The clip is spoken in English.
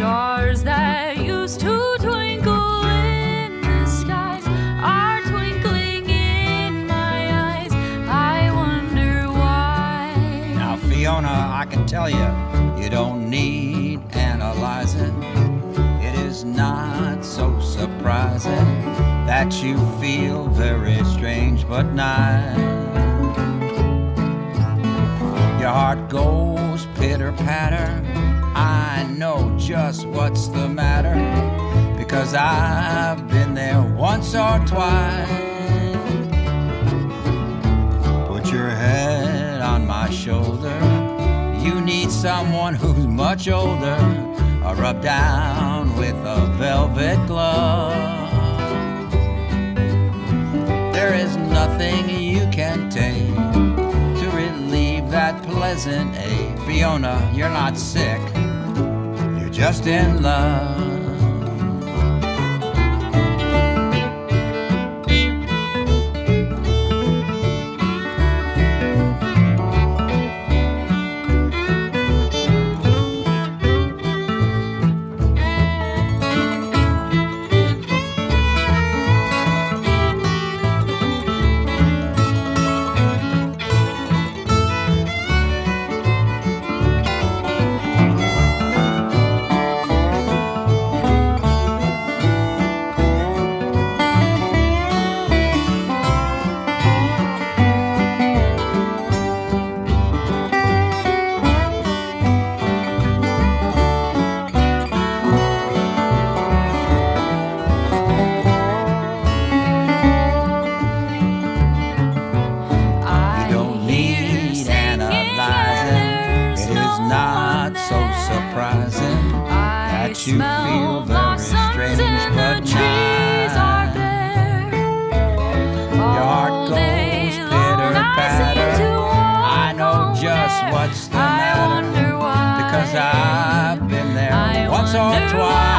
Stars that used to twinkle in the skies are twinkling in my eyes. I wonder why. Now, Fiona, I can tell you, you don't need analyzing. It is not so surprising that you feel very strange but nice. Your heart goes pitter patter. I know just what's the matter because I've been there once or twice. Put your head on my shoulder. You need someone who's much older. Or rub down with a velvet glove. There is nothing you can take to relieve that pleasant ache. Fiona, you're not sick, just in love. I you smell feel very strange but the trees are bare. Your heart goes pitter patter. I know just what's the I matter wonder why. because I've been there once or twice.